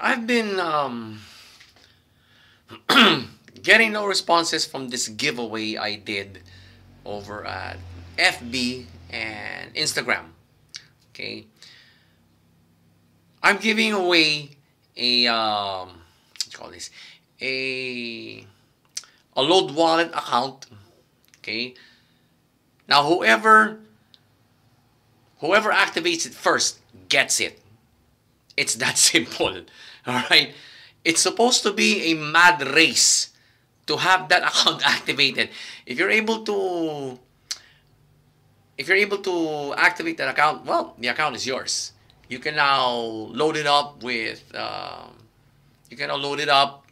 I've been um, getting no responses from this giveaway I did over at FB and Instagram. Okay. I'm giving away a um, you call this a a load wallet account. Okay. Now whoever whoever activates it first gets it. It's that simple. All right. It's supposed to be a mad race to have that account activated. If you're able to if you're able to activate that account, well, the account is yours. You can now load it up with um, you can now load it up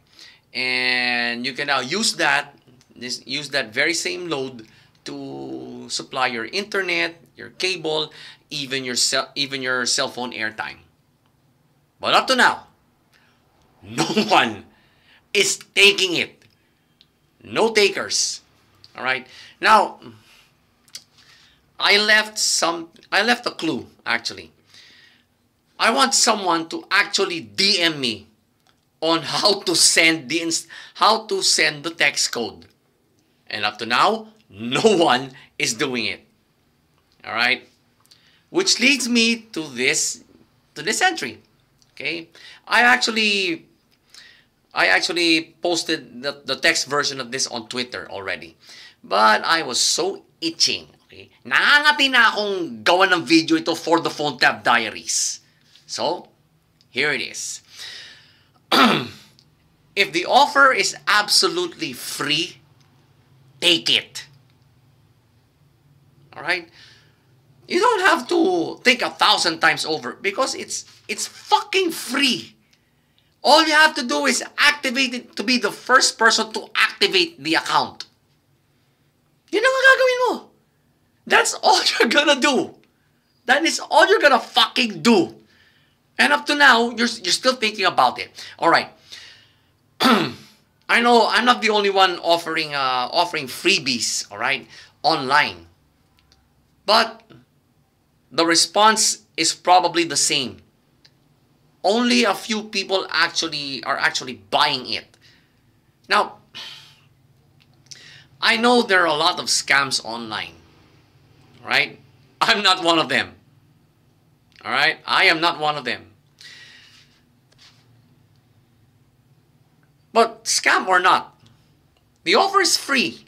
and you can now use that this use that very same load to supply your internet, your cable, even your cell, even your cell phone airtime. But up to now, no one is taking it. No takers. All right. Now, I left some I left a clue actually. I want someone to actually DM me on how to send the how to send the text code. And up to now, no one is doing it. All right? Which leads me to this to this entry. Okay? I actually I actually posted the, the text version of this on Twitter already. But I was so itching. Okay? Nangangati na akong gawa ng video ito for the Phone Tab Diaries. So, here it is. if the offer is absolutely free, take it. All right? You don't have to think a thousand times over because it's it's fucking free. All you have to do is activate it to be the first person to activate the account. Yun ang gagawin mo. That's all you're gonna do. That is all you're gonna fucking do. And up to now, you're, you're still thinking about it. All right. I know I'm not the only one offering uh, offering freebies, all right, online. But the response is probably the same. Only a few people actually are actually buying it. Now, I know there are a lot of scams online, right? I'm not one of them. All right? I am not one of them. But scam or not, the offer is free.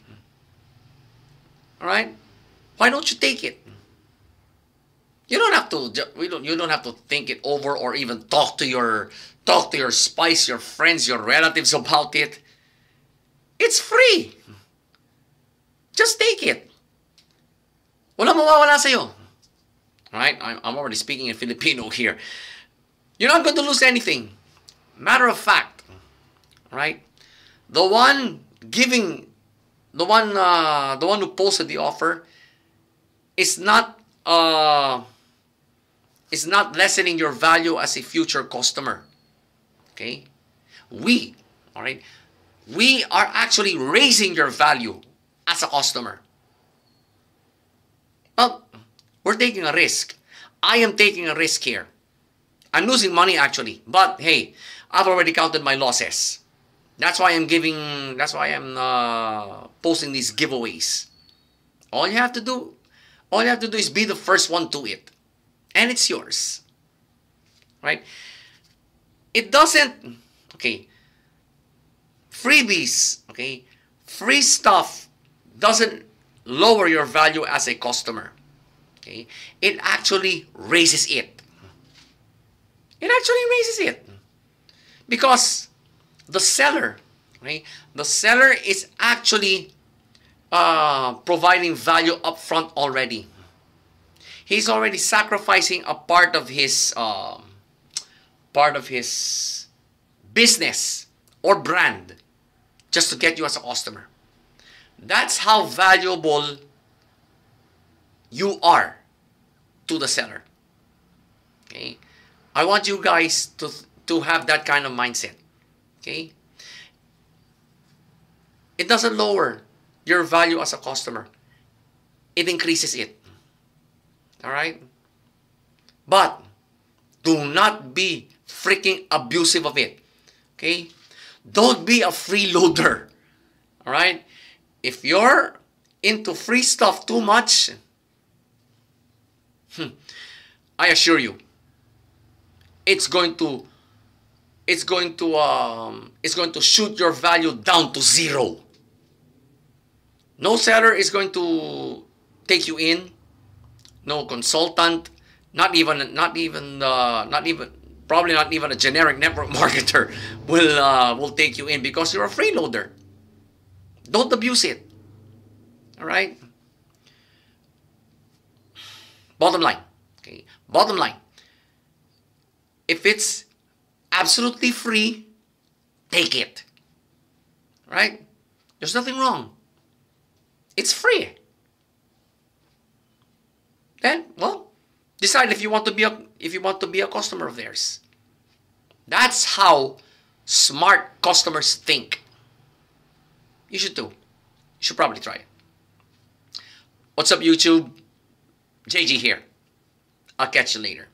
All right? Why don't you take it? You don't have to we don't you don't have to think it over or even talk to your talk to your spice, your friends, your relatives about it. It's free. Just take it. Wala mawawala sa'yo. Right? I'm, I'm already speaking in Filipino here. You're not going to lose anything. Matter of fact, right? The one giving, the one, uh, the one who posted the offer, is not, uh, is not lessening your value as a future customer. Okay, we, all right, we are actually raising your value as a customer. Well, we're taking a risk. I am taking a risk here. I'm losing money actually, but hey, I've already counted my losses. That's why I'm giving, that's why I'm uh, posting these giveaways. All you have to do, all you have to do is be the first one to it. And it's yours. Right? It doesn't, okay, freebies, okay, free stuff doesn't lower your value as a customer. Okay? It actually raises it. It actually raises it. Because the seller, right? The seller is actually uh, providing value upfront already. He's already sacrificing a part of his uh, part of his business or brand just to get you as a customer. That's how valuable you are to the seller. Okay? I want you guys to, to have that kind of mindset. Okay? It doesn't lower your value as a customer. It increases it. All right? But do not be freaking abusive of it. Okay? Don't be a freeloader. All right? If you're into free stuff too much, hmm, I assure you, it's going to it's going to um, it's going to shoot your value down to zero. No seller is going to take you in. No consultant, not even not even uh, not even probably not even a generic network marketer will uh, will take you in because you're a freeloader. Don't abuse it. All right. Bottom line. Okay. Bottom line. If it's absolutely free, take it. Right? There's nothing wrong. It's free. Then, well, decide if you want to be a if you want to be a customer of theirs. That's how smart customers think. You should too. You should probably try it. What's up, YouTube? JG here. I'll catch you later.